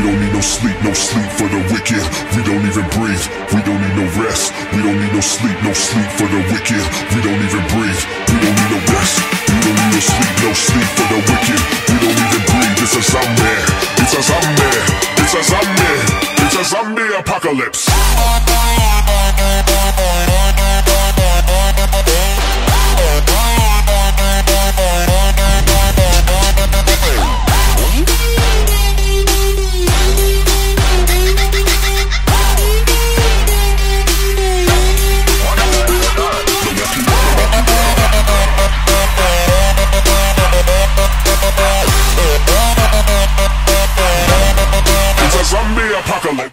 We don't need no sleep, no sleep for the wicked. We don't even breathe. We don't need no rest. We don't need no sleep, no sleep for the wicked. We don't even breathe. We don't need no rest. We don't need no sleep, no sleep for the wicked. We don't even breathe. It's a zombie. It's a zombie. It's a zombie. It's a zombie apocalypse. apocalypse.